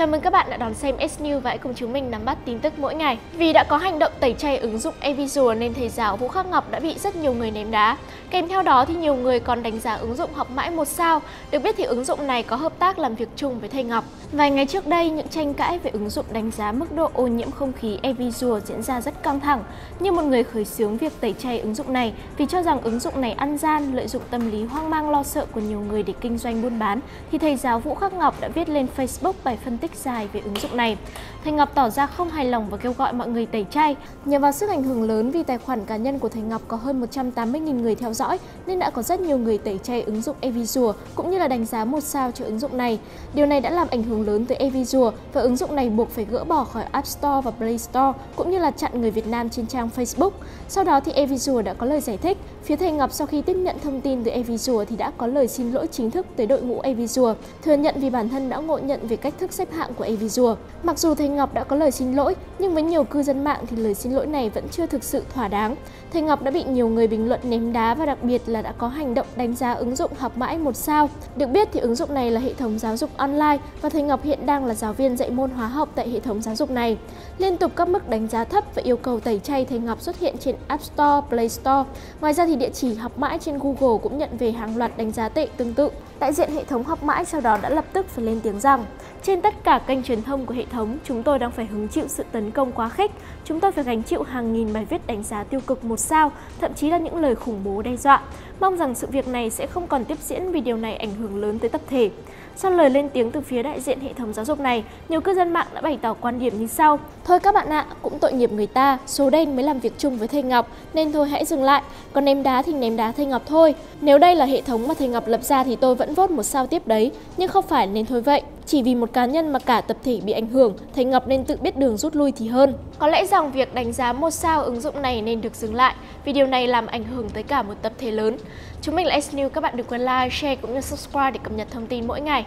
Chào mừng các bạn đã đón xem S News và hãy cùng chúng mình nắm bắt tin tức mỗi ngày. Vì đã có hành động tẩy chay ứng dụng eVisual nên thầy giáo Vũ Khắc Ngọc đã bị rất nhiều người ném đá. Kèm theo đó thì nhiều người còn đánh giá ứng dụng học mãi một sao. Được biết thì ứng dụng này có hợp tác làm việc chung với thầy Ngọc. Vài ngày trước đây, những tranh cãi về ứng dụng đánh giá mức độ ô nhiễm không khí eVisual diễn ra rất căng thẳng. Như một người khởi xướng việc tẩy chay ứng dụng này vì cho rằng ứng dụng này ăn gian, lợi dụng tâm lý hoang mang lo sợ của nhiều người để kinh doanh buôn bán, thì thầy giáo Vũ Khắc Ngọc đã viết lên Facebook bài phân tích dài về ứng dụng này. Thành Ngọc tỏ ra không hài lòng và kêu gọi mọi người tẩy chay. Nhờ vào sức ảnh hưởng lớn vì tài khoản cá nhân của Thành Ngọc có hơn 180.000 người theo dõi nên đã có rất nhiều người tẩy chay ứng dụng eVisual cũng như là đánh giá một sao cho ứng dụng này. Điều này đã làm ảnh hưởng lớn tới eVisual và ứng dụng này buộc phải gỡ bỏ khỏi App Store và Play Store cũng như là chặn người Việt Nam trên trang Facebook. Sau đó thì eVisual đã có lời giải thích. Phía Thành Ngọc sau khi tiếp nhận thông tin từ eVisual thì đã có lời xin lỗi chính thức tới đội ngũ eVisual, thừa nhận vì bản thân đã ngộ nhận về cách thức xếp hạng của eVisual. Mặc dù thầy Ngọc đã có lời xin lỗi, nhưng với nhiều cư dân mạng thì lời xin lỗi này vẫn chưa thực sự thỏa đáng. Thầy Ngọc đã bị nhiều người bình luận ném đá và đặc biệt là đã có hành động đánh giá ứng dụng học mãi một sao. Được biết thì ứng dụng này là hệ thống giáo dục online và thầy Ngọc hiện đang là giáo viên dạy môn hóa học tại hệ thống giáo dục này. Liên tục các mức đánh giá thấp và yêu cầu tẩy chay thầy Ngọc xuất hiện trên App Store, Play Store. Ngoài ra thì địa chỉ học mãi trên Google cũng nhận về hàng loạt đánh giá tệ tương tự. Đại diện hệ thống học mãi sau đó đã lập tức phải lên tiếng rằng trên tất cả kênh truyền thông của hệ thống, chúng tôi đang phải hứng chịu sự tấn công quá khích. Chúng tôi phải gánh chịu hàng nghìn bài viết đánh giá tiêu cực một sao, thậm chí là những lời khủng bố đe dọa. Mong rằng sự việc này sẽ không còn tiếp diễn vì điều này ảnh hưởng lớn tới tập thể. Sau lời lên tiếng từ phía đại diện hệ thống giáo dục này, nhiều cư dân mạng đã bày tỏ quan điểm như sau. Thôi các bạn ạ, cũng tội nghiệp người ta, số đen mới làm việc chung với thầy Ngọc, nên thôi hãy dừng lại. Còn ném đá thì ném đá thầy Ngọc thôi. Nếu đây là hệ thống mà thầy Ngọc lập ra thì tôi vẫn vote một sao tiếp đấy, nhưng không phải nên thôi vậy. Chỉ vì một cá nhân mà cả tập thể bị ảnh hưởng, thầy Ngọc nên tự biết đường rút lui thì hơn. Có lẽ rằng việc đánh giá một sao ứng dụng này nên được dừng lại, vì điều này làm ảnh hưởng tới cả một tập thể lớn. Chúng mình là S News, các bạn đừng quên like, share cũng như subscribe để cập nhật thông tin mỗi ngày.